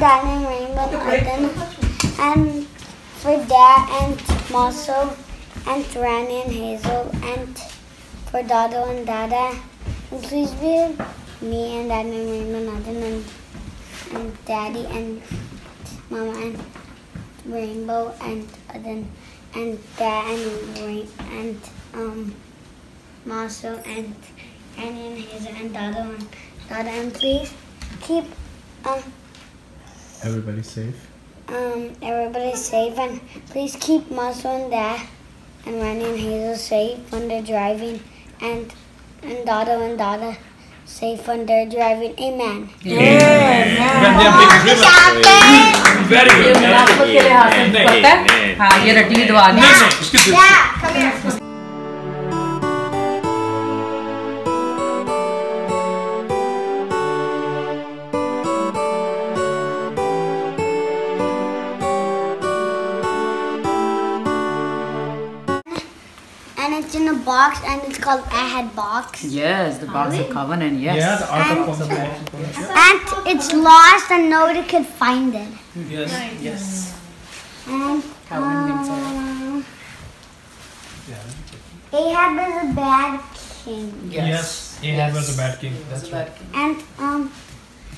Dad and rainbow garden and for Dad and Muscle and Ren and Hazel and for Dado and Dada and please be me and Dad and Rainbow Nathan and, and Daddy and Mama and Rainbow and Aden and Dad and Rain and um Muscle and Annie and Hazel and Dado and Dada and please keep um Everybody safe? Um, Everybody safe and please keep Muslim Dad and Randy and Hazel safe when they're driving and and Dada and Dada safe when they're driving. Amen. Amen. Amen. box and it's called Ahad box. Yes, the box of covenant, yes. Yeah, the Ark of Covenant. And it's lost and nobody could find it. Yes, right. yes. And, um, Ahab is a bad king. Yes, yes. Ahab yes. was a bad king. That's right. King. And um,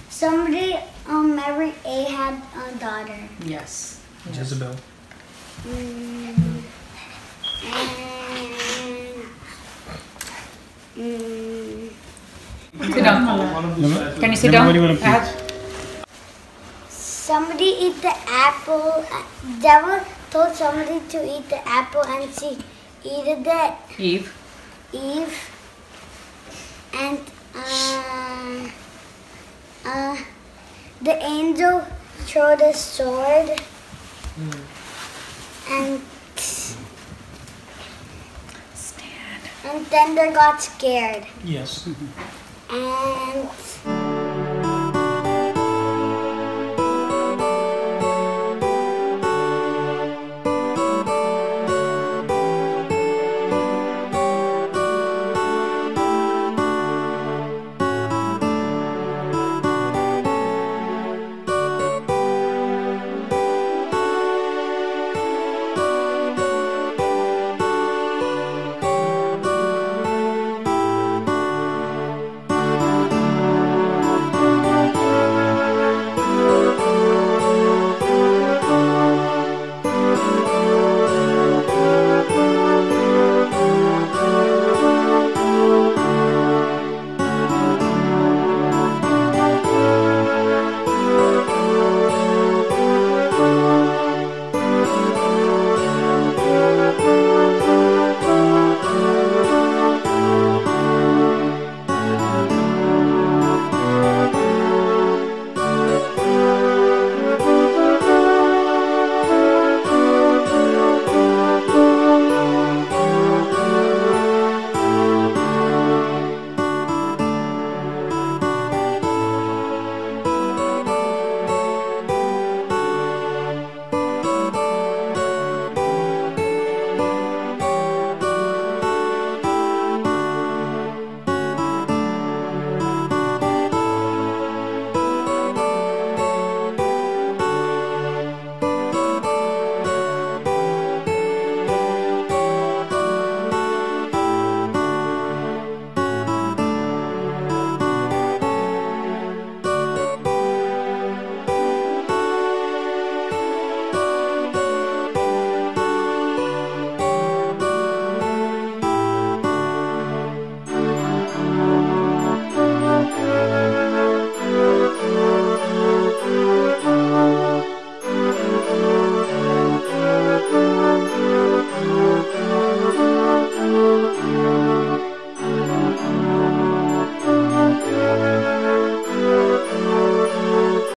somebody um, married Ahab a daughter. Yes. Jezebel. Mm. And mm, Sit down. Can you sit down? Number, what do you want to Ahab? pick? somebody eat the apple. uh, Devil told somebody to eat the apple, and she ate it. Eve. Eve and uh, uh, the angel threw the sword and And Thunder got scared. Yes. and...